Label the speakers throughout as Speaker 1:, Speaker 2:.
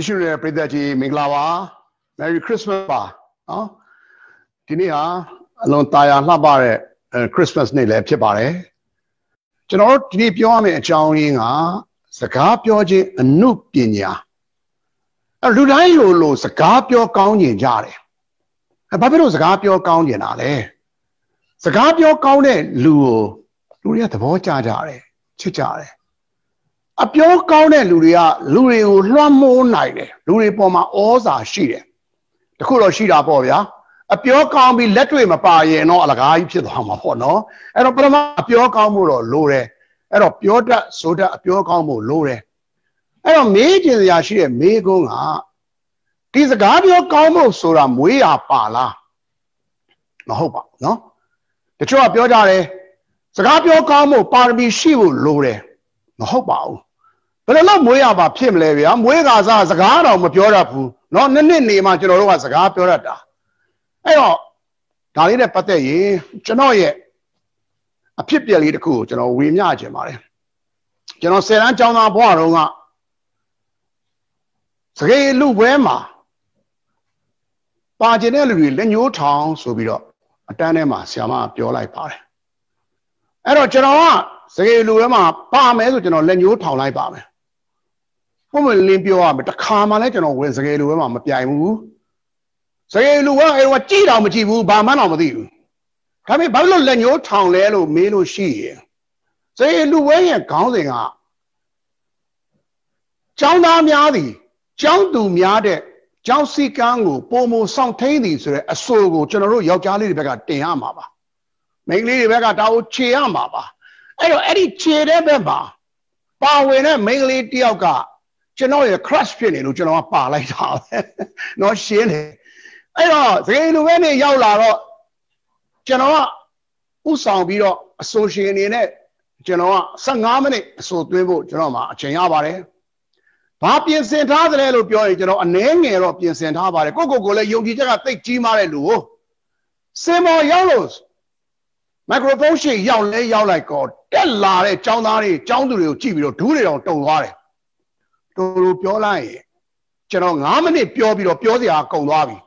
Speaker 1: ယေရှုရဲ့ပရိသတ်ကြီးမင်္ဂလာပါ Merry Christmas ပါနော်ဒီနေ့ဟာအလွန်တာယာလှပတဲ့ Christmas နေ့လည်းဖြစ်ပါတယ်ကျွန်တော်တို့ဒီနေ့ပြောရမယ့်အကြောင်းရင်းကစကားပြောခြင်းအနုပညာအဲလူတိုင်းလိုလိုစကားပြောကောင်းကျင်ကြတယ်အဲဘာဖြစ်လို့စကားပြောကောင်းကျင်တာလဲစကားပြောကောင်းတဲ့လူကိုလူတွေကသဘောကျကြတယ်ချစ်ကြတယ် အပြောကောင်းတဲ့လူတွေကလူတွေကိုလွှမ်းမိုးနိုင်တယ်လူတွေပေါ်မှာဩဇာရှိတယ်တခုတော့ရှိတာပေါ့ဗျာအပြောကောင်းပြီးလက်တွေ့မပါရင်တော့အလကားကြီးဖြစ်သွားမှာပေါ့နော်အဲ့တော့ပထမအပြောကောင်းမှုတော့လိုတယ်အဲ့တော့ပြောတတ်ဆိုတတ်အပြောကောင်းမှုလိုတယ်အဲ့တော့မေးကျင်စရာရှိတဲ့မေးခွန်းကဒီစကားပြောကောင်းမှုဆိုတာမွေးရပါလားမဟုတ်ပါဘူးနော်တချို့ကပြောကြတယ်စကားပြောကောင်းမှုပါရမီရှိဖို့လိုတယ်မဟုတ်ပါဘူး ဘယ်လိုလုပ်မွေးရပါဖြစ်မလဲဗျာမွေးကစားစကားတော့မပြောတတ်ဘူးเนาะနှစ်နှစ်နေမှကျွန်တော်တို့ကစကားပြောတတ်တာအဲ့တော့ဒါလေးနဲ့ပတ်သက်ရင်ကျွန်တော်ရဲ့အဖြစ်ပြက်လေးတစ်ခုကိုကျွန်တော်ဝေမျှခြင်းပါတယ်ကျွန်တော်ဆယ်တန်းကျောင်းသားဘဝတုန်းကစကေးလူပွဲမှာပါကျင်တဲ့လူတွေလက်ညှိုးထောင်ဆိုပြီးတော့အတန်းထဲမှာဆရာမပြောလိုက်ပါတယ်အဲ့တော့ကျွန်တော်ကစကေးလူပွဲမှာပါမယ်ဆိုကျွန်တော်လက်ညှိုးထောင်လိုက်ပါမယ် ဘုမလင်းပြောရမယ်တခါမှလည်းကျွန်တော်ဝင်စကေးလူပွဲမှာမပြိုင်ဘူးစကေးလူပွဲအဲ့တော့ကြည့်တော့မကြည့်ဘူးဘာမှတော့မသိဘူးဒါပေမဲ့ဘာလို့လက်ညှိုးထောင်လဲလို့မေးလို့ရှိရင်စကေးလူပွဲရဲ့ခေါင်းစဉ်ကကျောင်းသားများသည်ကျောင်းသူများတဲ့ကျောင်းစီကန်းကိုပုံမစောင့်ထိန်သည်ဆိုတဲ့အဆိုကိုကျွန်တော်တို့ယောက်ျားလေးတွေဘက်ကတင်ရမှာပါမိန်းကလေးတွေဘက်ကဒါကိုခြေရမှာပါအဲ့တော့အဲ့ဒီခြေတဲ့ဘက်မှာပါဝင်တဲ့မိန်းကလေးတယောက်က ကျွန်တော်ရဲ့ crush ဖြစ်နေလို့ကျွန်တော်ကပါလိုက်တာပဲเนาะရှင်းတယ်အဲ့တော့စကေးလူပဲနေရောက်လာတော့ကျွန်တော်ကဥဆောင်ပြီးတော့ associate အနေနဲ့ကျွန်တော်က15မိနစ်အဆိုသွင်းဖို့ကျွန်တော်မှာအချိန်ရပါတယ်ဘာပြင်ဆင်ထားသလဲလို့ပြောရင်ကျွန်တော်အနှဲငယ်တော့ပြင်ဆင်ထားပါတယ်ကိုကိုကိုလည်းယုံကြည်ချက်ကတိတ်ကြီးမားတဲ့လူကိုစင်မော်ရောက်လို့မိုက်ခရိုဖုန်းရှိရောက်လဲရောက်လိုက်ကောတက်လာတဲ့ចောင်းသားတွေចောင်းသူတွေကိုကြည့်ပြီးတော့ဒူးတွေတော့တုံသွားတယ် တူတူပြောလိုက်ရင်ကျွန်တော်9မိနစ်ပြောပြီးတော့ပြောစရာကုန်သွားပြီ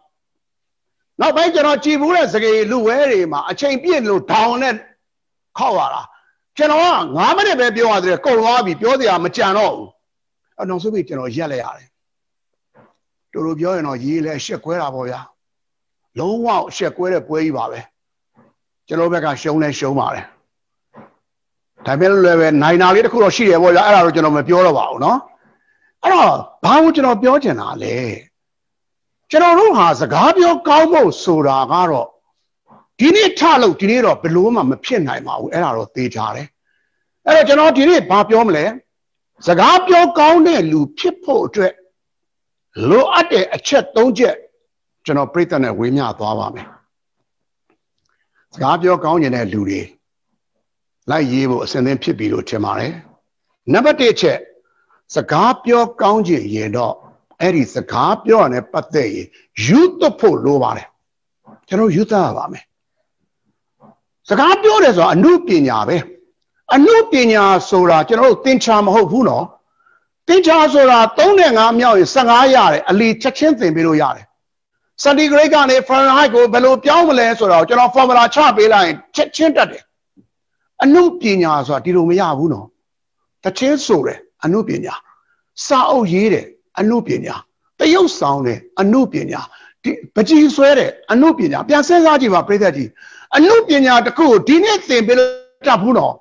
Speaker 1: နောက်ပိုင်းကျွန်တော်ကြည်ဘူးတဲ့စကေလူဝဲတွေမှာအချိန်ပြည့်လို့ဒေါင်နဲ့ခောက်ရတာကျွန်တော်က9မိနစ်ပဲပြောရတယ်ကုန်သွားပြီပြောစရာမကြံတော့ဘူးအနောက်ဆုံးပြီကျွန်တော်ရက်လိုက်ရတယ်တူတူပြောရင်တော့ရေးလဲရှက်ခွဲတာပေါ့ဗျာလုံးဝရှက်ခွဲတဲ့ပွဲကြီးပါပဲကျွန်တော်ဘက်ကရှုံးလဲရှုံးပါတယ်ဒါပေမဲ့လည်းပဲနိုင်နာလေးတစ်ခုတော့ရှိတယ်ပေါ့ဗျာအဲ့ဒါတော့ကျွန်တော်မပြောတော့ပါဘူးเนาะ အဲ့တော့ဘာလို့ကျွန်တော်ပြောချင်တာလဲကျွန်တော်တို့ဟာစကားပြောကောင်းဖို့ဆိုတာကတော့ဒီနေ့ထလို့ဒီနေ့တော့ဘလို့မှမဖြစ်နိုင်ပါဘူးအဲ့ဒါတော့သေချာတယ်အဲ့တော့ကျွန်တော်ဒီနေ့ဘာပြောမလဲစကားပြောကောင်းတဲ့လူဖြစ်ဖို့အတွက်လိုအပ်တဲ့အချက်၃ချက်ကျွန်တော်ပြိဿနဲ့ဝေမျှသွားပါမယ်စကားပြောကောင်းနေတဲ့လူတွေလိုက်ရေးဖို့အစဉ်သင်းဖြစ်ပြီလို့ထင်ပါတယ်နံပါတ်1ချက် စကားပြောကောင်းခြင်းရင်တော့အဲ့ဒီစကားပြောရတဲ့ပတ်သက်ရင်ယူသဖို့လိုပါတယ်ကျွန်တော်ယူသရပါမယ်စကားပြောတယ်ဆိုတာအမှုပညာပဲအမှုပညာဆိုတာကျွန်တော်တို့သင်္ချာမဟုတ်ဘူးနော်သင်္ချာဆိုတာ3နဲ့5မြောက်ရင်15ရတယ်အလီချက်ချင်းသင်ပေးလို့ရတယ်စန်တီဂရိတ်ကနေဖရန်ဟိုက်ကိုဘယ်လိုပြောင်းမလဲဆိုတော့ကျွန်တော် formula ချပေးလိုက်ရင်ချက်ချင်းတက်တယ်အမှုပညာဆိုတာဒီလိုမရဘူးနော်တချင်းဆိုတယ် အမှုပညာစာအုပ်ရေးတယ်အမှုပညာတရုပ်ဆောင်တယ်အမှုပညာဒီပကြီးဆွဲတယ်အမှုပညာပြန်စဉ်းစားကြည့်ပါပြိသက်ကြီးအမှုပညာတခုကိုဒီနေ့သင်ပေးလို့တတ်ဘူးနော်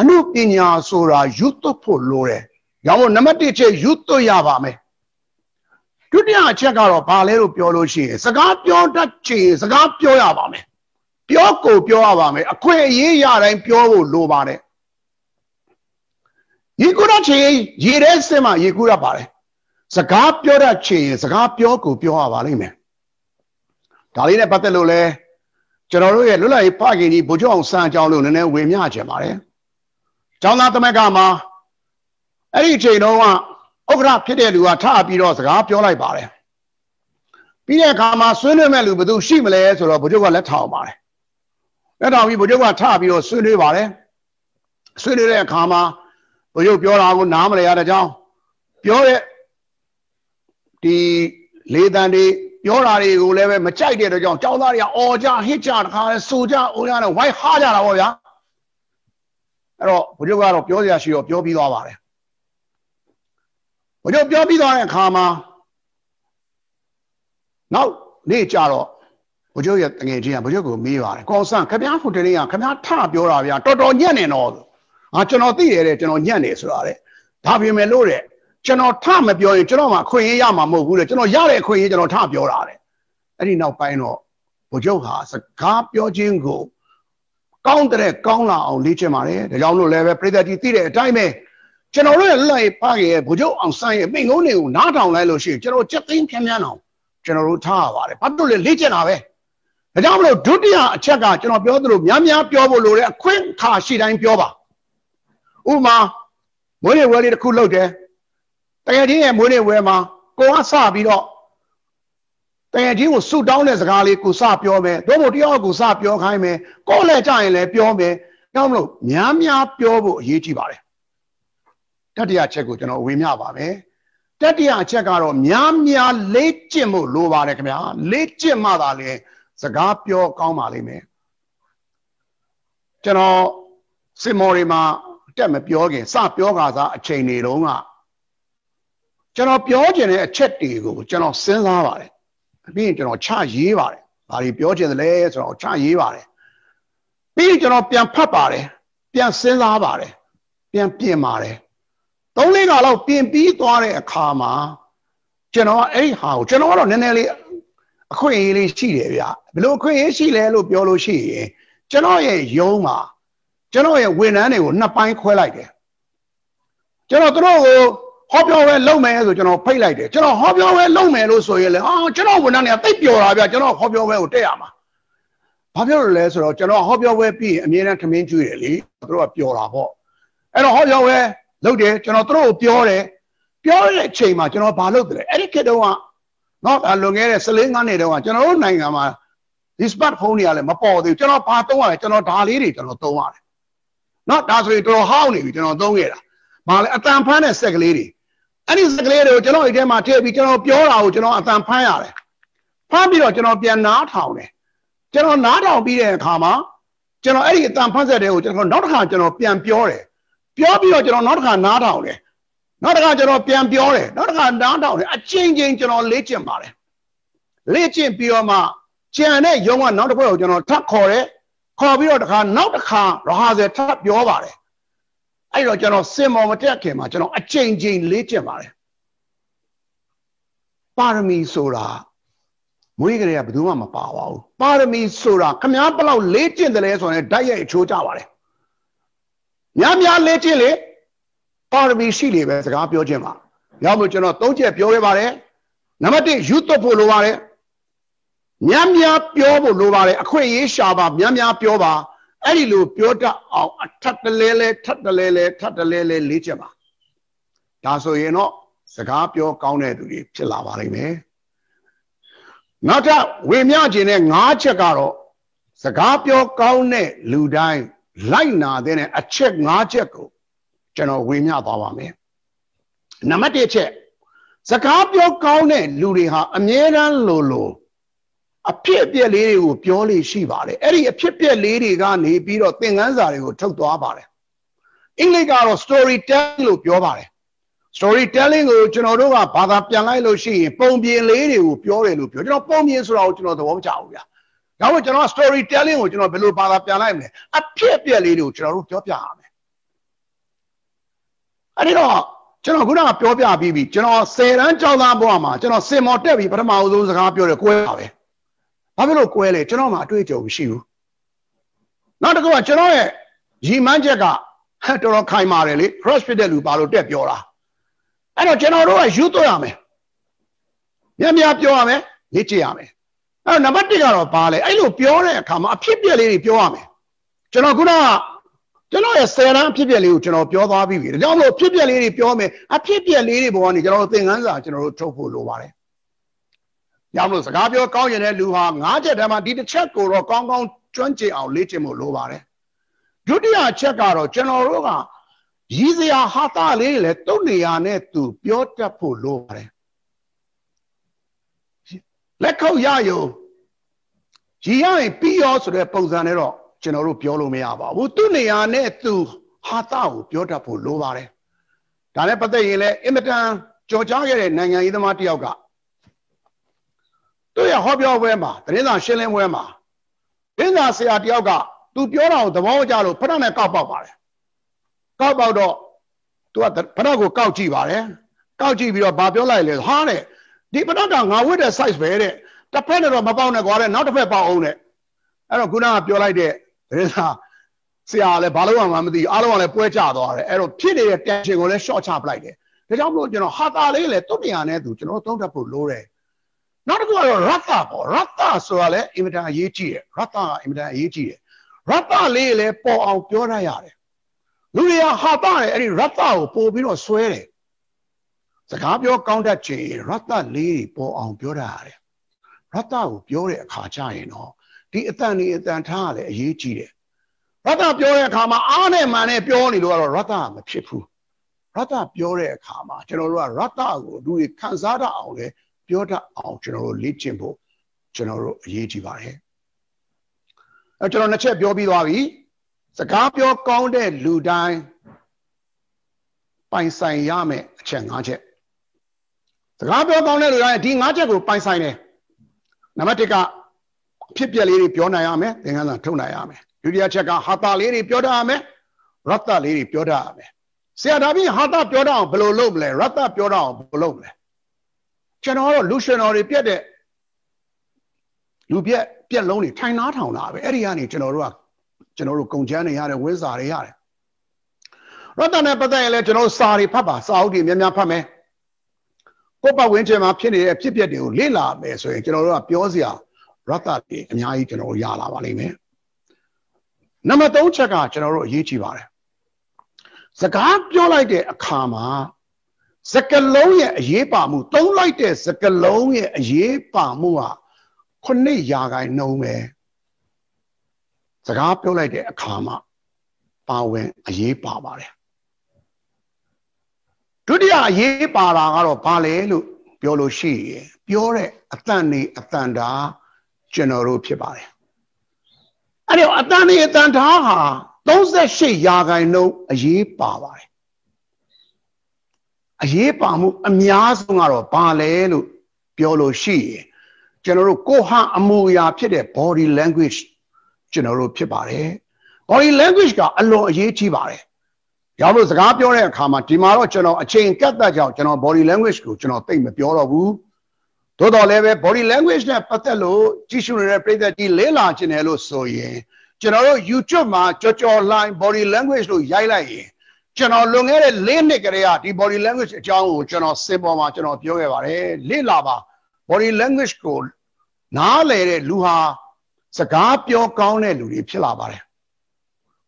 Speaker 1: အမှုပညာဆိုတာယူသွတ်ဖို့လိုတယ်။ရောင်းနံပါတ်1ချက်ယူသွတ်ရပါမယ်။ဒုတိယအချက်ကတော့ဘာလဲလို့ပြောလို့ရှိရင်စကားပြောတတ်ချင်စကားပြောရပါမယ်။ပြောကိုပြောရပါမယ်။အခွင့်အရေးရတိုင်းပြောဖို့လိုပါတယ်။ ရေကူရချင်ရေထဲစင်မှာရေကူရပါတယ်။စကားပြောတတ်ချင်စကားပြောကိုပြောရပါလိမ့်မယ်။ဒါလေးနဲ့ပတ်သက်လို့လဲကျွန်တော်တို့ရဲ့လွတ်လပ်ရေးဖခင်ကြီးဗိုလ်ချုပ်အောင်စံအကြောင်းလို့နည်းနည်းဝေမျှချင်ပါတယ်။ကျောင်းသားသမက်ကမှာအဲ့ဒီအချိန်တုန်းကဥက္ကဋ္ဌဖြစ်တဲ့လူကထပြီးတော့စကားပြောလိုက်ပါတယ်ပြီးတဲ့အခါမှာဆွေးနွေးမဲ့လူဘယ်သူရှိမလဲဆိုတော့ဘုချုပ်ကလက်ထောင်ပါတယ်လက်ထောင်ပြီးဘုချုပ်ကထပြီးတော့ဆွေးနွေးပါတယ်ဆွေးနွေးတဲ့အခါမှာ ဘုချုပ်ပြောတာကိုနားမလဲရတဲ့ကြောင်းပြောတဲ့ဒီလေတန်တွေပြောတာတွေကိုလည်းပဲမကြိုက်တဲ့အတွက်ကြောင့်ကျောင်းသားတွေကအော်ကြဟစ်ကြတခါလဲစူကြအိုးရတယ်ဝိုင်းဟားကြတာပေါ့ဗျာအဲ့တော့ဘုရားကတော့ပြောစရာရှိတော့ပြောပြီးသွားပါတယ်ဘုရားပြောပြီးသွားတဲ့အခါမှာနောက်နေ့ကြတော့ဘုရားရဲ့တငယ်ချင်းကဘုရားကိုမေးပါတယ်ကောဆန်ခမည်းဟိုတနေ့ကခမည်းထပြောတာဗျာတော်တော်ညံ့နေတော့ ဟာကျွန်တော်သိတယ်တဲ့ကျွန်တော်ညံ့နေဆိုတာတဲ့ဒါပြင်မဲ့လို့တဲ့ကျွန်တော်ထမပြောရင်ကျွန်တော်မှအခွင့်အရေးရမှာမဟုတ်ဘူးတဲ့ကျွန်တော်ရတဲ့အခွင့်အရေးကျွန်တော်ထပြောတာတဲ့အဲ့ဒီနောက်ပိုင်းတော့ဘုချုပ်ဟာစကားပြောခြင်းကိုကောင်းတဲ့ကောင်းလာအောင်လေ့ကျင့်ပါတယ်ဒါကြောင့်လို့လည်းပဲပြည်သက်ကြီးသိတဲ့အတိုင်းပဲကျွန်တော်တို့ရဲ့လက်ဖခင်ရဲ့ဘုချုပ်အောင်ဆန်းရဲ့မိန့်ကုန်းတွေကိုနားထောင်လိုက်လို့ရှိရင်ကျွန်တော်စက်သိန်းဖြန်းဖြန်းအောင်ကျွန်တော်တို့ထားရပါတယ်ဘာလို့လဲလေ့ကျင့်တာပဲဒါကြောင့်မလို့ဒုတိယအချက်ကကျွန်တော်ပြောသလိုများများပြောဖို့လိုတဲ့အခွင့်အခါရှိတိုင်းပြောပါ ဥမာမွေးနေ့ဝဲလေးတစ်ခုလုပ်တယ်တကယ်ချင်းရဲ့မွေးနေ့ဝဲမှာကိုကစပြီးတော့တကယ်ချင်းကိုဆူတောင်းတဲ့စကားလေးကိုစပြောမယ်သို့မဟုတ်တယောက်ကိုစပြောခိုင်းမယ်ကိုလည်းကြရင်လည်းပြောမယ်ကြောင့်မလို့များများပြောဖို့အရေးကြီးပါတယ်တတိယချက်ကိုကျွန်တော်ဝေမျှပါမယ်တတိယအချက်ကတော့များများလေ့ကျင့်ဖို့လိုပါတယ်ခင်ဗျာလေ့ကျင့်မှသာလေစကားပြောကောင်းပါလိမ့်မယ်ကျွန်တော်စင်မော်တွေမှာ တက်မပြောခင်စပြောကစားအချိန်တွေတုန်းကကျွန်တော်ပြောချင်တဲ့အချက်တွေကိုကျွန်တော်စဉ်းစားပါတယ်ပြီးရင်ကျွန်တော်ချရေးပါတယ်ဘာတွေပြောချင်တယ်လဲဆိုတော့ချရေးပါတယ်ပြီးရင်ကျွန်တော်ပြန်ဖတ်ပါတယ်ပြန်စဉ်းစားပါတယ်ပြန်ပြင်ပါတယ်သုံးလေးကလောက်ပြင်ပြီးသွားတဲ့အခါမှာကျွန်တော်အဲ့ဒီဟာကိုကျွန်တော်ကတော့နည်းနည်းလေးအခွင့်အရေးလေးရှိတယ်ဗျဘယ်လိုအခွင့်အရေးရှိလဲလို့ပြောလို့ရှိရင်ကျွန်တော်ရဲ့ယုံမှာ ကျွန်တော်ရဲ့ဝန်ထမ်းတွေကိုနှစ်ပိုင်းခွဲလိုက်တယ်ကျွန်တော်တို့ကိုဟောပြောပဲလုပ်မယ်ဆိုကျွန်တော်ဖိတ်လိုက်တယ်ကျွန်တော်ဟောပြောပဲလုပ်မယ်လို့ဆိုရင်လေအာကျွန်တော်ဝန်ထမ်းတွေကတိတ်ပျော်တာဗျကျွန်တော်ဟောပြောပဲကိုတက်ရမှာဘာဖြစ်လို့လဲဆိုတော့ကျွန်တော်ဟောပြောပဲပြီးအမြဲတမ်းထမင်းကျွေးတယ်လေသူတို့ကပျော်တာပေါ့အဲ့တော့ဟောပြောပဲလုပ်တယ်ကျွန်တော်တို့ကိုပြောတယ်ပြောတဲ့အချိန်မှာကျွန်တော်ဘာလုပ်တယ်အဲ့ဒီခေတ်တုန်းကနော်လွန်ခဲ့တဲ့14ငါးနှစ်တုန်းကကျွန်တော်တို့နိုင်ငံမှာဒီ smartphone တွေကလည်းမပေါ်သေးဘူးကျွန်တော်ဘာသုံးရလဲကျွန်တော်ဒါလေးတွေကျွန်တော်သုံးရတယ် နော်ဒါဆိုရင်တော်တော်ဟောင်းနေပြီကျွန်တော်သုံးခဲ့တာဘာလဲအတန်ဖမ်းတဲ့စက်ကလေးတွေအဲ့ဒီစက်ကလေးတွေကိုကျွန်တော်အိတ်ထဲမှာထည့်ပြီးကျွန်တော်ပြောတာကိုကျွန်တော်အတန်ဖမ်းရတယ်ဖမ်းပြီးတော့ကျွန်တော်ပြန်နားထောင်တယ်ကျွန်တော်နားထောင်ပြီးတဲ့အခါမှာကျွန်တော်အဲ့ဒီအတန်ဖမ်းဆက်တဲ့ကိုကျွန်တော်နောက်တစ်ခါကျွန်တော်ပြန်ပြောတယ်ပြောပြီးတော့ကျွန်တော်နောက်တစ်ခါနားထောင်တယ်နောက်တစ်ခါကျွန်တော်ပြန်ပြောတယ်နောက်တစ်ခါနားထောင်တယ်အချင်းချင်းကျွန်တော်လေ့ကျင့်ပါတယ်လေ့ကျင့်ပြီးတော့မှကြံတဲ့ယုံကနောက်တစ်ခါကိုကျွန်တော်ထပ်ခေါ်တယ် ခေါ်ပြီးတော့တခါနောက်တစ်ခါရဟာဇယ်ထပ်ပြောပါတယ်အဲ့တော့ကျွန်တော်စင်မော်မတက်ခင်မှာကျွန်တော်အချိန်ချင်းလေ့ကျင့်ပါတယ်ပါရမီဆိုတာမွေးကလေးကဘယ်သူမှမပါပါဘူးပါရမီဆိုတာခမားဘလောက်လေ့ကျင့်တယ်လဲဆိုရင်ဓာတ်ရိုက်အချိုးကြပါတယ်များများလေ့ကျင့်လေပါရမီရှိလေပဲစကားပြောခြင်းပါရောက်လို့ကျွန်တော်သုံးချက်ပြောခဲ့ပါတယ်နံပါတ်1ယူသွတ်ဖို့လိုပါတယ် များများပြောဖို့လိုပါတယ်အခွင့်အရေးရှာပါများများပြောပါအဲ့ဒီလိုပြောတတ်အောင်အထပ်တလဲလဲထပ်တလဲလဲထပ်တလဲလဲလေးချက်ပါဒါဆိုရင်တော့စကားပြောကောင်းတဲ့သူတွေဖြစ်လာပါလိမ့်မယ်နောက်ထပ်ဝေမျှခြင်းတဲ့၅ချက်ကတော့စကားပြောကောင်းတဲ့လူတိုင်းလိုက်နာတဲ့အချက်၅ချက်ကိုကျွန်တော်ဝေမျှသွားပါမယ်နံပါတ်၁ချက်စကားပြောကောင်းတဲ့လူတွေဟာအမြဲတမ်းလိုလို အဖြစ်အပျက်လေးတွေကိုပြောလို့ရှိပါတယ်အဲ့ဒီအဖြစ်ပြက်လေးတွေကနေပြီးတော့သင်ခန်းစာတွေကိုထုတ်သွားပါတယ်အင်္ဂလိပ်ကတော့ story telling လို့ပြောပါတယ် story telling ကိုကျွန်တော်တို့ကဘာသာပြန်လိုက်လို့ရှိရင်ပုံပြင်လေးတွေကိုပြောတယ်လို့ပြောကျွန်တော်ပုံပြင်ဆိုတာကိုကျွန်တော်သဘောမကျဘူးဗျာဒါပေမဲ့ကျွန်တော် story telling ကိုကျွန်တော်ဘယ်လိုဘာသာပြန်လိုက်မလဲအဖြစ်အပျက်လေးတွေကိုကျွန်တော်တို့ပြောပြရမယ်အဲ့ဒီတော့ကျွန်တော်ခုနကပြောပြပြီးပြီကျွန်တော်10တန်းကျောင်းသားဘဝမှာကျွန်တော်စင်မော်တက်ပြီးပထမအဆုံးစကားပြောတယ်ကိုယ်ပါပဲ ဘာဖြစ်လို့ကွဲလဲကျွန်တော်မှအတွေ့အကြုံမရှိဘူးနောက်တစ်ခုကကျွန်တော်ရဲ့ရီမန်းချက်ကဟဲ့တော်တော်ခိုင်မာတယ်လေ cross fit တဲ့လူပါလို့တက်ပြောတာအဲ့တော့ကျွန်တော်တို့ကယူသွရမယ်မြတ်မြတ်ပြောရမယ်လေ့ကျင့်ရမယ်အဲ့တော့နံပါတ်1ကတော့ဘာလဲအဲ့လိုပြောတဲ့အခါမှာအဖြစ်ပြက်လေးတွေပြောရမယ်ကျွန်တော်ခုနကကျွန်တော်ရဲ့ဆယ်တန်းအဖြစ်ပြက်လေးကိုကျွန်တော်ပြောသွားပြီးပြီဒါကြောင့်မလို့အဖြစ်ပြက်လေးတွေပြောမယ်အဖြစ်ပြက်လေးတွေပေါ်ကနေကျွန်တော်တို့သင်ခန်းစာကျွန်တော်တို့ထုတ်ဖို့လိုပါတယ်။ ကြောင့်လို့စကားပြောကောင်းရင်တဲ့လူဟာ၅ချက်တည်းမှာဒီတစ်ချက်ကိုတော့ကောင်းကောင်းကျွမ်းကျင်အောင်လေ့ကျင့်ဖို့လိုပါတယ်။ဒုတိယချက်ကတော့ကျွန်တော်တို့ကရည်စရာဟာတာလေးလည်းတုတ်နေရနဲ့သူပြောတတ်ဖို့လိုပါတယ်လက်ခုပ်ရယုံရည်ရရင်ပြီးရောဆိုတဲ့ပုံစံနဲ့တော့ကျွန်တော်တို့ပြောလို့မရပါဘူးသူ့နေရာနဲ့သူဟာတာကိုပြောတတ်ဖို့လိုပါတယ်ဒါနဲ့ပတ်သက်ရင်လည်းအင်မတန်ကြော်ကြားခဲ့တဲ့နိုင်ငံရေးသမားတယောက်က သူ့ရဲ့ဟောပြောပွဲမှာသတင်းစာရှင်းလင်းပွဲမှာသတင်းစာဆရာတယောက်ကသူပြောတာကိုသဘောကျလို့ဖဏနဲ့ကောက်ပေါက်ပါတယ်ကောက်ပေါက်တော့သူကဖဏကိုကောက်ကြည့်ပါတယ်ကောက်ကြည့်ပြီးတော့ဗာပြောလိုက်လေဟာတဲ့ဒီဖဏကငါဝတ်တဲ့ size ပဲတဲ့တစ်ဖက်နဲ့တော့မပေါက်နဲ့ကွာတဲ့နောက်တစ်ဖက်ပေါက်အောင်တဲ့အဲ့တော့ခုနကပြောလိုက်တဲ့သတင်းစာဆရာလည်းဘာလို့မှမသိအားလုံးကလည်းပွဲကျသွားတယ်အဲ့တော့ဖြစ်နေတဲ့ tension ကိုလည်း short ချပလိုက်တယ်ဒါကြောင့်မလို့ကျွန်တော်ဟာတာလေးလည်းတုတ်တရာနဲ့သူကျွန်တော်သုံးတတ်ဖို့လိုတယ် နောက်တစ်ခုကတော့ရတ္တပေါ့ရတ္တဆိုတာလည်းအင်မတန်အရေးကြီးတယ်ရတ္တကအင်မတန်အရေးကြီးတယ်ရတ္တလေးလည်းပေါ်အောင်ပြောရရတယ်လူတွေကဟာတာရဲ့အဲ့ဒီရတ္တကိုပို့ပြီးတော့ဆွဲတယ်စကားပြောကောင်းတတ်ချင်ရတ္တလေးပေါ်အောင်ပြောရရတယ်ရတ္တကိုပြောတဲ့အခါကျရင်တော့ဒီအတန်ဒီအတန်ထားကလည်းအရေးကြီးတယ်ရတ္တပြောတဲ့အခါမှာအားနဲ့မှန်နဲ့ပြောနေလို့ကတော့ရတ္တမဖြစ်ဘူးရတ္တပြောတဲ့အခါမှာကျွန်တော်တို့ကရတ္တကိုလူတွေခံစားတတ်အောင်လေ ပြောတတ်အောင်ကျွန်တော်တို့လေ့ကျင့်ဖို့ကျွန်တော်တို့အရေးကြီးပါတယ်အဲကျွန်တော်နှစ်ချက်ပြောပြီးသွားပြီစကားပြောကောင်းတဲ့လူတိုင်းပိုင်ဆိုင်ရမယ်အချက်၅ချက်စကားပြောကောင်းတဲ့လူတိုင်းဒီ၅ချက်ကိုပိုင်ဆိုင်တယ်နံပါတ်1ကဖြစ်ပျက်လေးတွေပြောနိုင်ရမယ်သင်္ကန်းစာထုတ်နိုင်ရမယ်ဒုတိယချက်ကဟာတာလေးတွေပြောတတ်ရမယ်ရတ္တလေးတွေပြောတတ်ရမယ်ဆရာဒါပြင်ဟာတာပြောတတ်အောင်ဘယ်လိုလုပ်မလဲရတ္တပြောတတ်အောင်ဘယ်လိုလုပ်မလဲ ကျွန်တော်ကတော့လူရှင်တော်တွေပြက်တဲ့လူပြက်ပြက်လုံးတွေထိုင်နာထောင်လာပဲအဲ့ဒီကနေကျွန်တော်တို့ကကျွန်တော်တို့ကုံချမ်းနေရတယ်ဝင်းစာတွေရတယ်ရတ္တနဲ့ပတ်သက်ရင်လည်းကျွန်တော်စာတွေဖတ်ပါစာအုပ်တွေများများဖတ်မယ်ကိုယ့်ပတ်ဝန်းကျင်မှာဖြစ်နေတဲ့ဖြစ်ပျက်တွေကိုလေ့လာမယ်ဆိုရင်ကျွန်တော်တို့ကပြောစရာရတ္တတွေအများကြီးကျွန်တော်တို့ရလာပါလိမ့်မယ်နံပါတ်3ချက်ကကျွန်တော်တို့အရေးကြီးပါတယ်စကားပြောလိုက်တဲ့အခါမှာ စကလုံးရဲ့အရေးပါမှုသုံးလိုက်တဲ့စကလုံးရဲ့အရေးပါမှုဟာခုနှစ်ရာခိုင်နှုန်းပဲစကားပြောလိုက်တဲ့အခါမှာပါဝင်အရေးပါပါတယ်ဒုတိယအရေးပါတာကတော့ဘာလဲလို့ပြောလို့ရှိရင်ပြောတဲ့အတန်နေအတန်တာကျွန်တော်တို့ဖြစ်ပါတယ်အဲ့တော့အတန်နေအတန်တာဟာ38ရာခိုင်နှုန်းအရေးပါပါတယ် အရေးပါမှုအများဆုံးကတော့ဘာလဲလို့ပြောလို့ရှိရင်ကျွန်တော်တို့ကိုဟအမူအရာဖြစ်တဲ့ body language ကျွန်တော်တို့ဖြစ်ပါတယ် body language ကအလွန်အရေးကြီးပါတယ်ရောက်လို့စကားပြောတဲ့အခါမှာဒီမှာတော့ကျွန်တော်အချိန်ကတ်သက်ကြောင့်ကျွန်တော် body language ကိုကျွန်တော်သိမပြောတော့ဘူးသို့တော်လည်းပဲ body language နဲ့ပတ်သက်လို့ကြည့်ရှုနေတဲ့ပြည်သက်ကြီးလေးလာခြင်းတယ်လို့ဆိုရင်ကျွန်တော်တို့ YouTube မှာကြော်ကြော် line body language လို့ရိုက်လိုက်ရင် ကျွန်တော်လွန်ခဲ့တဲ့၄နှစ်ကလေးကဒီ body language အကြောင်းကိုကျွန်တော်စင်ပေါ်မှာကျွန်တော်ပြောခဲ့ပါတယ်လေ့လာပါ body language ကိုနားလည်တဲ့လူဟာစကားပြောကောင်းတဲ့လူတွေဖြစ်လာပါတယ်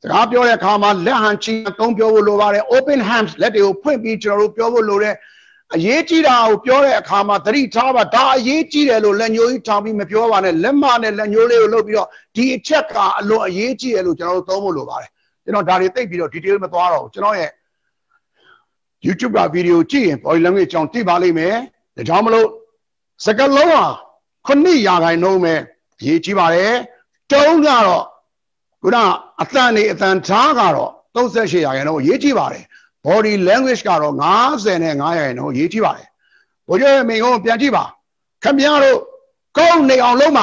Speaker 1: စကားပြောတဲ့အခါမှာလက်ဟန်ချီသုံးပြောဖို့လိုပါတယ် open hands လက်တွေကိုဖွင့်ပြီးကျွန်တော်တို့ပြောဖို့လိုတယ်အရေးကြီးတာကိုပြောတဲ့အခါမှာသတိထားပါဒါအရေးကြီးတယ်လို့လက်ညှိုးကြီးထောင်ပြီးမပြောပါနဲ့လက်မနဲ့လက်ညှိုးလေးကိုလုပ်ပြီးတော့ဒီအချက်က အလွန်အရေးကြီးတယ်လို့ကျွန်တော်တို့သုံးဖို့လိုပါတယ် ကျွန်တော်ဒါတွေသိပြီးတော့ detail မသွားတော့ဘူးကျွန်တော်ရဲ့ YouTube ကဗီဒီယိုကြည့်ရင် body language အကြောင်းသိပါလိမ့်မယ်ဒါကြောင့်မလို့စကလုံးဟာခုနှစ်ရာခိုင်နှုန်းပဲရေးကြည့်ပါတယ်တုံးကတော့ခုနအတန်နေအတန်ထားကတော့38ရာခိုင်နှုန်းရေးကြည့်ပါတယ် body language ကတော့55ရာခိုင်နှုန်းရေးကြည့်ပါတယ်ဘိုးကျော်မိန်ကုန်းပြန်ကြည့်ပါခမရတို့ကောင်းနေအောင်လုံးမ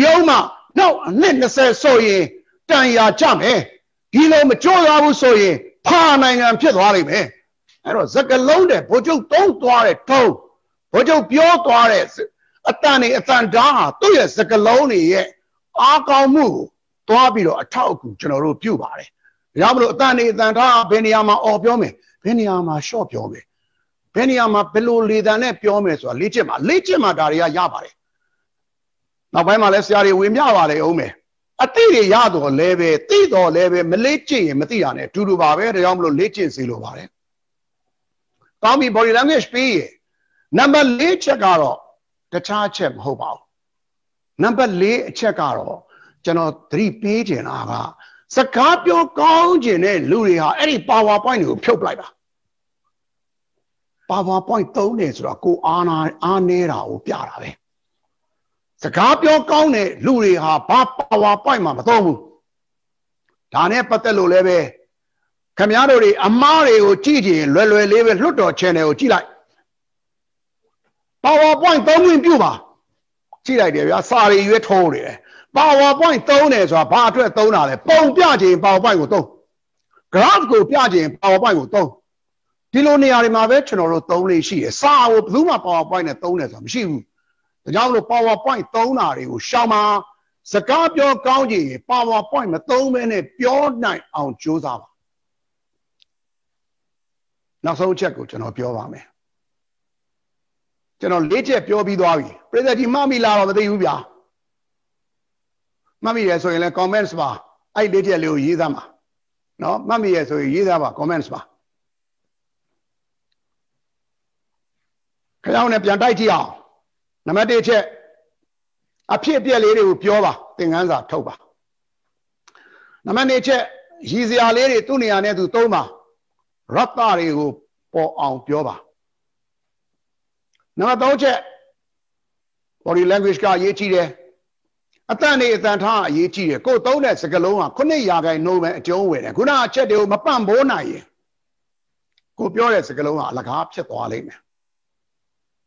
Speaker 1: ရုံးမနောက်အနှစ်20ဆိုရင်တန်ရာကြမယ် ဒီလိုမကြောက်ရဘူးဆိုရင်ဖာနိုင်ငံဖြစ်သွားလိမ့်မယ်အဲ့တော့စကလုံးတဲ့ဘိုးချုပ်တုံးသွားတဲ့ထုံးဘိုးချုပ်ပြောသွားတဲ့အတန်နေအတန်ဓာတ်ဟာသူ့ရဲ့စကလုံးတွေရဲ့အားကောင်းမှုကိုသွားပြီးတော့အထောက်အကူကျွန်တော်တို့ပြုပါတယ်ဒါကြောင့်မလို့အတန်နေအတန်ဓာတ်ဘယ်နေရာမှာအော်ပြောမယ်ဘယ်နေရာမှာရှော့ပြောမယ်ဘယ်နေရာမှာဘယ်လိုလေတံနဲ့ပြောမယ်ဆိုတာလေ့ကျင့်မှာလေ့ကျင့်မှာဒါတွေကရပါတယ်နောက်ပိုင်းမှာလည်းဆရာတွေဝင်ပြပါလေအောင်မယ် အသိတွေရတော့လဲပဲသိတော့လဲပဲမလေ့ကျင့်ရင်မသိရနဲ့တူတူပါပဲဒါကြောင့်မလို့လေ့ကျင့်စီလိုပါတယ်ကောင်းပြီ body language ပြီးရနံပါတ်၄ချက်ကတော့တခြားချက်မဟုတ်ပါဘူးနံပါတ်၄အချက်ကတော့ကျွန်တော်သတိပေးချင်တာကစကားပြောကောင်းကျင်တဲ့လူတွေဟာအဲ့ဒီ PowerPoint တွေကိုဖြုတ်ပလိုက်ပါ PowerPoint သုံးတယ်ဆိုတာကိုအားနာအားနေတာကိုပြတာပဲ စကားပြောကောင်းတဲ့လူတွေဟာဘာ PowerPoint မှာမသုံးဘူးဒါနဲ့ပတ်သက်လို့လည်းပဲခမည်းတော်တွေအမားတွေကိုကြည့်ကြည့်လွယ်လွယ်လေးပဲလွတ်တော် channel ကိုကြည့်လိုက် PowerPoint သုံးခွင့်ပြုပါကြည့်လိုက်တယ်ဗျာစာရီရွေးထိုးနေတယ် PowerPoint သုံးတယ်ဆိုတာဘာအတွက်သုံးတာလဲပုံပြခြင်း PowerPoint ကိုသုံး graph ကိုပြခြင်း PowerPoint ကိုသုံးဒီလိုနေရာတွေမှာပဲကျွန်တော်တို့သုံးလေးရှိတယ်စာကိုဘယ်သူမှ PowerPoint နဲ့သုံးတယ်ဆိုတာမရှိဘူး ဒါကြောင့်မလို့ PowerPoint သုံးတာတွေကိုရှောင်ပါစကားပြောကောင်းကြည့်ရင် PowerPoint မသုံးဘဲနဲ့ပြောနိုင်အောင်ကြိုးစားပါနောက်ဆုံးချက်ကိုကျွန်တော်ပြောပါမယ်ကျွန်တော်လေးချက်ပြောပြီးသွားပြီပြည်သက်ကြီးမှတ်မိလားတော့မသိဘူးဗျာမှတ်မိရဆိုရင်လည်း comments ပါအဲ့လေးချက်လေးကိုရေးသားပါနော်မှတ်မိရဆိုရင်ရေးသားပါ comments ပါခရောင်းနဲ့ပြန်တိုက်ကြည့်အောင် နံပါတ်1ချက်အဖြစ်အပျက်လေးတွေကိုပြောပါသင်ခန်းစာထုတ်ပါနံပါတ်2ချက်ရည်စရာလေးတွေသူ့နေရာနဲ့သူသုံးပါရတ္တတွေကိုပေါ်အောင်ပြောပါနံပါတ်3ချက် body language ကအရေးကြီးတယ်အတန်နေအတန်ထားအရေးကြီးတယ်ကိုသုံးတဲ့စကားလုံးကခုနှစ်ရာခိုင်နှုန်းပဲအကျုံးဝင်တယ်ခုနအချက်တွေကိုမပန့်ပိုးနိုင်ရင်ကိုပြောတဲ့စကားလုံးကအလကားဖြစ်သွားလိမ့်မယ်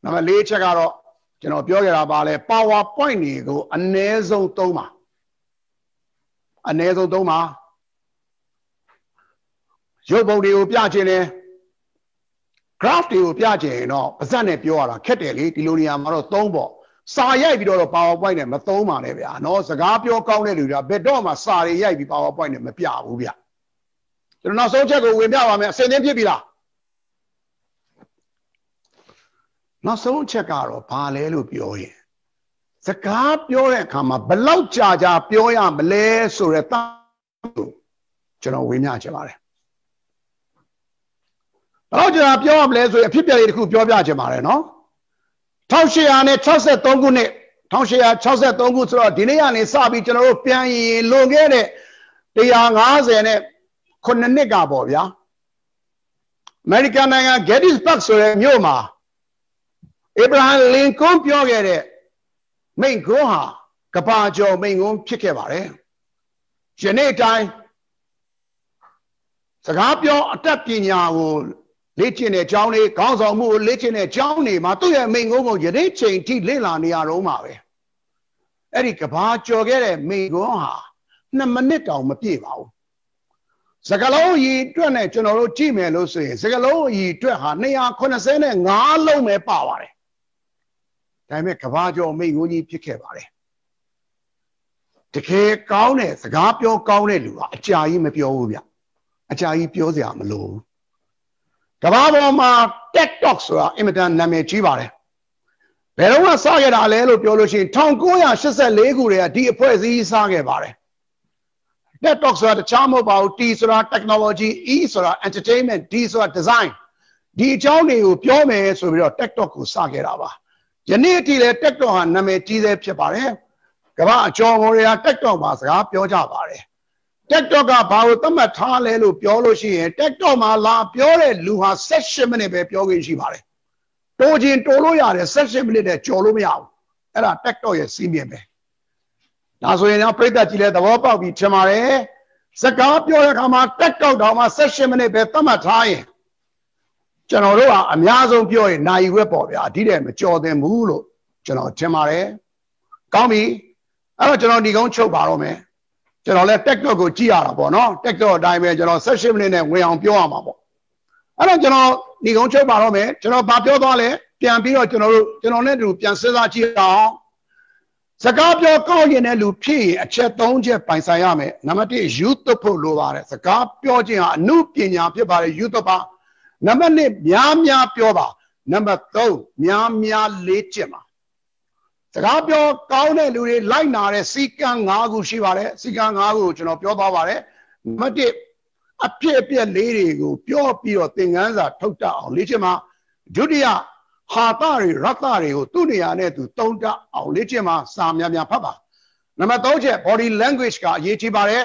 Speaker 1: နံပါတ်4ချက်ကတော့ ကျွန်တော်ပြောခဲ့တာပါလဲ PowerPoint တွေကိုအနည်းဆုံးသုံးပါအနည်းဆုံးသုံးပါရုပ်ပုံတွေကိုပြခြင်းလဲ graph တွေကိုပြခြင်းရင်တော့ပါဇက်နဲ့ပြောရတာခက်တယ်လေဒီလိုနေရာမှာတော့သုံးပေါ့စာရိုက်ပြီးတော့ PowerPoint နဲ့မသုံးပါနဲ့ဗျာเนาะစကားပြောကောင်းတဲ့လူတွေကဘယ်တော့မှစာတွေရိုက်ပြီး PowerPoint နဲ့မပြဘူးဗျကျွန်တော်နောက်ဆုံးချက်ကိုဝင်ပြပါမယ်အစင်းသင်းဖြစ်ပြီလား နောက်ဆုံးချက်ကတော့ဘာလဲလို့ပြောရင်စကားပြောတဲ့အခါမှာဘလောက်ကြာကြာပြောရမလဲဆိုတဲ့တကျွန်တော်ဝေမျှချင်ပါတယ်ဘလောက်ကြာပြောရမလဲဆိုရင်အဖြစ်ပြလေးတစ်ခုပြောပြချင်ပါတယ်နော်1863ခုနှစ်1863ခုဆိုတော့ဒီနေ့ကနေစပြီးကျွန်တော်တို့ပြန်ရင်လွန်ခဲ့တဲ့150နဲ့ခုနှစ်ကပေါ့ဗျာအမေရိကန်နိုင်ငံ Gettysburg ဆိုတဲ့မြို့မှာ အေဗရာဟမ်လင်ကွန်းပြောခဲ့တဲ့မိန့်ခွန်းဟာကဘာကျော်မိန့်ခွန်းဖြစ်ခဲ့ပါတယ်ယနေ့တိုင်းစကားပြောအတတ်ပညာကိုလေ့ကျင့်တဲ့အကြောင်းလေးခေါင်းဆောင်မှုကိုလေ့ကျင့်တဲ့အကြောင်းတွေမှာသူ့ရဲ့မိန့်ခွန်းကိုယနေ့ချိန်ထိလေ့လာနေရတော့မှာပဲအဲ့ဒီကဘာကျော်ခဲ့တဲ့မိန့်ခွန်းဟာ2မိနစ်တောင်မပြည့်ပါဘူးစကလုံးအည်အတွက်နဲ့ကျွန်တော်တို့ကြည့်မယ်လို့ဆိုရင်စကလုံးအည်အတွက်ဟာ285လုံးပဲပါပါတယ် ဒါပေမဲ့ကဘာကျော်မိတ်ကိုကြီးဖြစ်ခဲ့ပါတယ်တကယ်ကောင်းတဲ့စကားပြောကောင်းတဲ့လူကအကြာကြီးမပြောဘူးဗျအကြာကြီးပြောစရာမလိုဘူးကဘာပေါ်မှာ TikTok ဆိုတာအင်မတန်နာမည်ကြီးပါတယ်ဘယ်တော့မှစခဲ့တာလဲလို့ပြောလို့ရှိရင်1984ခုတည်းကဒီအဖွဲ့အစည်းစခဲ့ပါတယ် TikTok ဆိုတာတခြားမဟုတ်ပါဘူး T ဆိုတာ technology E ဆိုတာ entertainment D ဆိုတာ design ဒီအကြောင်းတွေကိုပြောမယ်ဆိုပြီးတော့ TikTok ကိုစခဲ့တာပါ ယနေ့အထိလည်း TikTok ဟာနာမည်ကြီးသေးဖြစ်ပါတယ်ကမ္ဘာအကျော်မော်ရီယာ TikTok မှာစကားပြောကြပါတယ် TikTok ကဘာလို့သတ်မှတ်ထားလဲလို့ပြောလို့ရှိရင် TikTok မှာလာပြောတဲ့လူဟာ16မိနစ်ပဲပြောခွင့်ရှိပါတယ်တိုးခြင်းတိုးလို့ရတယ်16မိနစ်နဲ့ကြော်လို့မရဘူးအဲ့ဒါ TikTok ရဲ့စီးမြင်ပဲဒါဆိုရင်တော့ပြိတ္တကြီးလည်းသဘောပေါက်ပြီးထင်ပါတယ်စကားပြောတဲ့အခါမှာ TikTok တောင်မှ16မိနစ်ပဲသတ်မှတ်ထားရင် ကျွန်တော်တို့ကအများဆုံးပြောရင်နိုင်ရွက်ပေါ့ဗျာအတိတဲ့မကြော်သင်ဘူးလို့ကျွန်တော်ထင်ပါတယ်ကောင်းပြီအဲ့တော့ကျွန်တော်ဒီကုန်းချုပ်ပါတော့မယ်ကျွန်တော်လဲ TikTok ကိုကြည့်ရတာပေါ့နော် TikTok အတိုင်းပဲကျွန်တော်16မိနစ်နဲ့ဝင်အောင်ပြောရမှာပေါ့အဲ့တော့ကျွန်တော်ဒီကုန်းချုပ်ပါတော့မယ်ကျွန်တော်ဗာပြောသွားလဲပြန်ပြီးတော့ကျွန်တော်တို့ကျွန်တော်နဲ့တူပြန်စဉ်းစားကြည့်အောင်စကားပြောကောက်ရင်တဲ့လူဖြစ်ရင်အချက်၃ချက်ပိုင်ဆိုင်ရမယ်နံပါတ်1ယူသဖို့လိုပါတယ်စကားပြောခြင်းဟာအမှုပညာဖြစ်ပါတယ်ယူသပါ နံပါတ်2များများပြောပါနံပါတ်3များများလေ့ကျင့်ပါစကားပြောကောင်းတဲ့လူတွေလိုက်နာတဲ့စီကံ၅ခုရှိပါတယ်စီကံ၅ခုကိုကျွန်တော်ပြောသွားပါတယ်နံပါတ်1အဖြစ်အပျက်လေးတွေကိုပြောပြီးတော့သင်ခန်းစာထုတ်တတ်အောင်လေ့ကျင့်ပါဒုတိယဟာတတွေရတ္တတွေကိုသူ့နေရာနဲ့သူတုံးတအောင်လေ့ကျင့်ပါစာများများဖတ်ပါနံပါတ်3ချက် body language ကအရေးကြီးပါတယ်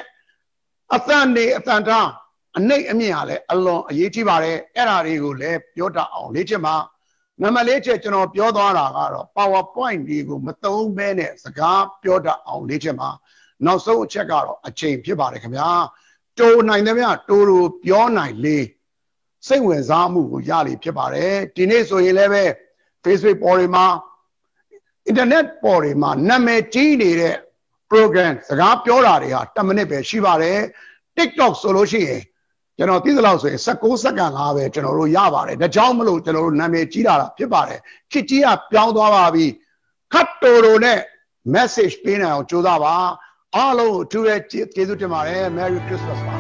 Speaker 1: အသံနေအသံထား အနှိတ်အမြင့်ဟာလည်းအလွန်အရေးကြီးပါတယ်အဲ့ဒါတွေကိုလည်းပြောတတ်အောင်လေ့ကျင့်ပါနံပါတ်၄ချက်ကျွန်တော်ပြောသွားတာကတော့ PowerPoint တွေကိုမသုံးဘဲနဲ့စကားပြောတတ်အောင်လေ့ကျင့်ပါနောက်ဆုံးအချက်ကတော့အချိန်ဖြစ်ပါတယ်ခင်ဗျာတိုးနိုင်တယ်ဗျတိုးတိုးပြောနိုင်လေစိတ်ဝင်စားမှုကိုရလေဖြစ်ပါတယ်ဒီနေ့ဆိုရင်လည်းပဲ Facebook ပေါ်တွေမှာ internet ပေါ်တွေမှာနာမည်ကြီးနေတဲ့ program စကားပြောတာတွေဟာ10မိနစ်ပဲရှိပါတယ် TikTok ဆိုလို့ရှိရင် ကျွန်တော်သိသလောက်ဆိုရင်16စက္ကန့်လားပဲကျွန်တော်တို့ရပါတယ်ဒါကြောင့်မလို့ကျွန်တော်တို့နာမည်ကြီးတာဖြစ်ပါတယ်ခစ်ကြီးကပြောင်းသွားပါပြီခတ်တိုတိုနဲ့ message ပေးနိုင်အောင်ကြိုးစားပါအားလုံးအထူးပဲကျေးဇူးတင်ပါတယ် Merry Christmas ပါ